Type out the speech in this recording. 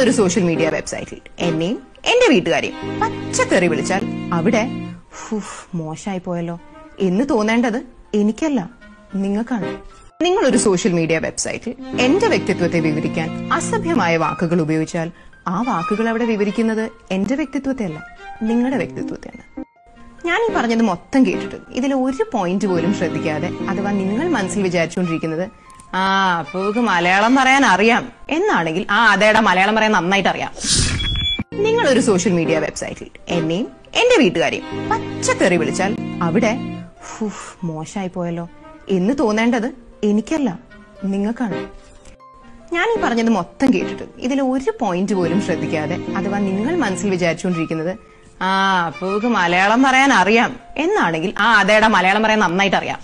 നിങ്ങളൊരു social media വെബ്സൈറ്റിൽ എന്നെയും എന്റെ വീട്ടുകാരെയും പച്ചക്കറി വിളിച്ചാൽ അവിടെ "ഹുഫ്, മോശമായി പോയല്ലോ. എന്ന് തോന്നേണ്ടത് എനിക്കല്ല നിങ്ങൾക്കാണ്. നിങ്ങൾ ഒരു സോഷ്യൽ മീഡിയ വെബ്സൈറ്റിൽ എന്റെ വ്യക്തിത്വത്തെ വിവരിക്കാൻ അസഭ്യമായ വാക്കുകൾ ഉപയോഗിച്ചാൽ ആ വാക്കുകൾ അവിടെ വിവരിക്കുന്നത് എന്റെ വ്യക്തിത്വത്തെ അല്ല നിങ്ങളുടെ വ്യക്തിത്വത്തെയാണ് ഞാൻ ഈ പറഞ്ഞത് മൊത്തം കേട്ടിട്ട്. ഇതിൽ ഒരു പോയിന്റ് പോലും ശ്രദ്ധിക്കാതെ അഥവാ നിങ്ങൾ മനസ്സിൽ വിചാരിച്ചുകൊണ്ടിരിക്കുന്നത് ആ അപ്പൂക്ക് മലയാളം പറയാൻ അറിയാം. എന്നാണെങ്കിൽ ആ അതേടെ മലയാളം പറയാൻ നന്നായിട്ട് അറിയാം നിങ്ങൾ ഒരു സോഷ്യൽ മീഡിയ വെബ്സൈറ്റിൽ എന്നെയും എന്റെ വീട്ടുകാരെയും പച്ചക്കറി വിളിച്ചാൽ അവിടെ "ഹുഫ്, മോശമായി പോയല്ലോ എന്ന് തോന്നേണ്ടത് എനിക്കല്ല നിങ്ങൾക്കാണ്. ഞാൻ ഈ പറഞ്ഞത് മൊത്തം കേട്ടിട്ട്. ഇതിൽ ഒരു പോയിന്റ് പോലും ശ്രദ്ധിക്കാതെ അഥവാ നിങ്ങൾ മനസ്സിൽ വിചാരിച്ചുകൊണ്ടിരിക്കുന്നത് ആ അപ്പൂക്ക് മലയാളം പറയാൻ അറിയാം. എന്നാണെങ്കിൽ ആ അതേടാ മലയാളം പറയാൻ നന്നായിട്ട് അറിയാം